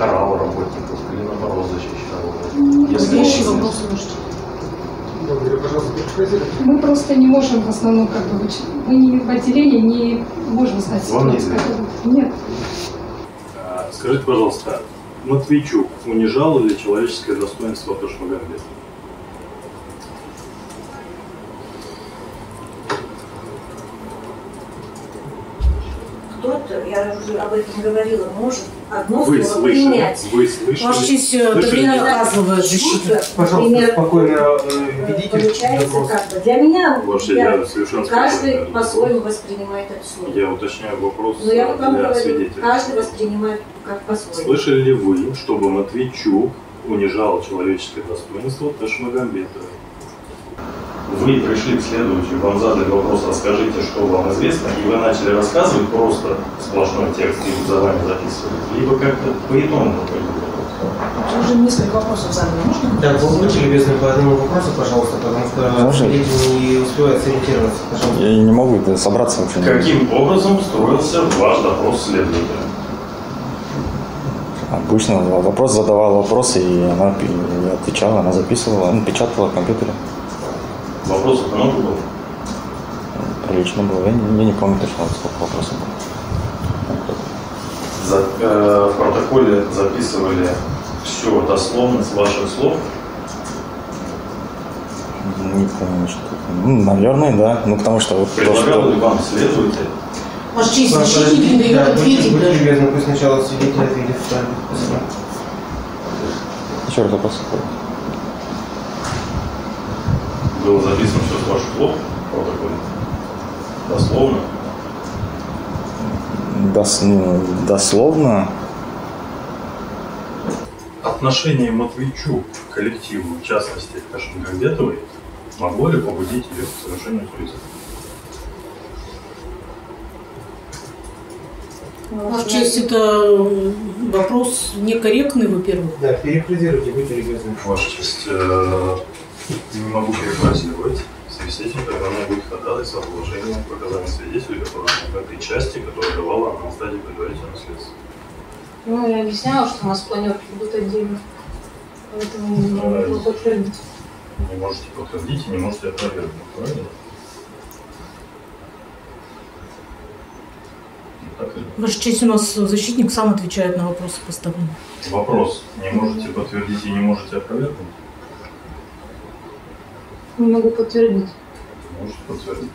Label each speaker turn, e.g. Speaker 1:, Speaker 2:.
Speaker 1: карал работников или наоборот защищал? Если
Speaker 2: Следующий
Speaker 1: он-
Speaker 2: вопрос можете.
Speaker 3: Мы просто не можем в основном, как бы, мы не в отделении не можем знать
Speaker 1: Вам не.
Speaker 3: Нет.
Speaker 4: А, Скажите, пожалуйста, Матвейчук унижал ли человеческое достоинство Ташмагамбета?
Speaker 5: Кто-то, я уже об этом говорила, может одно
Speaker 4: Вы
Speaker 5: слово
Speaker 4: слышали?
Speaker 5: принять.
Speaker 4: Вы слышали?
Speaker 2: Э,
Speaker 4: Слышали?
Speaker 2: Добрина оказывает защиту.
Speaker 6: Пожалуйста, спокойно э, ведите
Speaker 5: Получается
Speaker 6: допрос.
Speaker 5: как бы. Для меня
Speaker 4: Ваше
Speaker 5: я-
Speaker 4: я совершенно
Speaker 5: каждый по-своему воспринимает это слово.
Speaker 4: Я уточняю вопрос
Speaker 5: Но я вот вам
Speaker 4: для
Speaker 5: говорю,
Speaker 4: свидетеля.
Speaker 5: каждый воспринимает как по-своему.
Speaker 4: Слышали ли вы, чтобы Матвейчук унижал человеческое достоинство Ташмагамбетова?
Speaker 1: Вы пришли к следователю, вам задали вопрос, расскажите, что вам известно, и вы начали рассказывать просто сплошной текст, и за вами записывали, либо как-то по итогу какой-то вопрос.
Speaker 2: Уже несколько вопросов задали. Можно?
Speaker 6: Так, вы будьте любезны по одному вопросу, пожалуйста, потому что
Speaker 7: Можно?
Speaker 6: свидетель не успевает сориентироваться. Пожалуйста.
Speaker 7: Я не могу да, собраться вообще.
Speaker 1: Каким образом строился ваш допрос следователя?
Speaker 7: Обычно вопрос задавал вопросы, и она отвечала, она записывала, ну, печатала в компьютере.
Speaker 1: Вопросов много было?
Speaker 7: Прилично было. Я не, я не помню точно, сколько вопросов было.
Speaker 1: За- э, в протоколе записывали все дословно с ваших слов.
Speaker 7: Не помню, что такое. Ну, наверное, да. Ну, потому что вот то,
Speaker 1: Предлагал
Speaker 7: что...
Speaker 1: ли вам следователь
Speaker 2: Ваша честь,
Speaker 6: Ладно,
Speaker 2: защитник не дает ответить
Speaker 6: будьте любезны, пусть сначала свидетель ответит.
Speaker 7: Еще раз вопрос.
Speaker 1: Было записано все с ваших слов в протоколе? Дословно?
Speaker 7: Дос- ну, дословно
Speaker 4: Отношение Матвейчук к коллективу, в частности, к Ташмагамбетовой, могло ли побудить ее к совершению суицида?
Speaker 2: Ваша честь, это э, вопрос некорректный, во-первых.
Speaker 6: Да, перефразируйте, будьте любезны.
Speaker 4: Ваша честь, э, не могу перефразировать. Собеседник тогда мне будет ходатайство о положении показаний свидетелей, которые в этой части, которая давала на стадии предварительного следствия.
Speaker 5: Ну, я объясняла, что у нас планерки будут отдельно. Поэтому не могу подтвердить.
Speaker 4: Не можете подтвердить и не можете опровергнуть, правильно? Так ли?
Speaker 2: Ваша честь, у нас защитник сам отвечает на вопросы поставленные.
Speaker 4: Вопрос. Не можете подтвердить и не можете опровергнуть?
Speaker 5: Не могу подтвердить.
Speaker 4: Можете подтвердить.